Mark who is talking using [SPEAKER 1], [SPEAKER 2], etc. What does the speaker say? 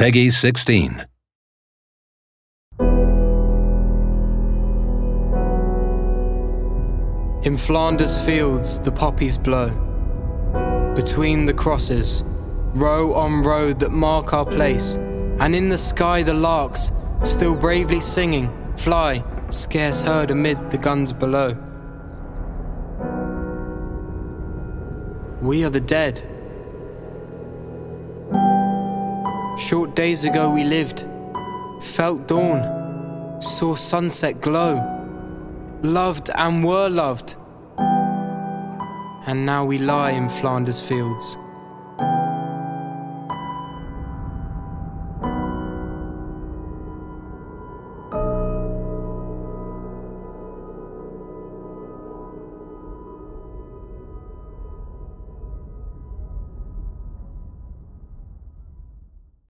[SPEAKER 1] Peggy 16.
[SPEAKER 2] In Flanders fields the poppies blow. Between the crosses, row on row that mark our place, and in the sky the larks, still bravely singing, fly, scarce heard amid the guns below. We are the dead. Short days ago we lived, felt dawn, saw sunset glow loved and were loved. And now we lie in Flanders fields,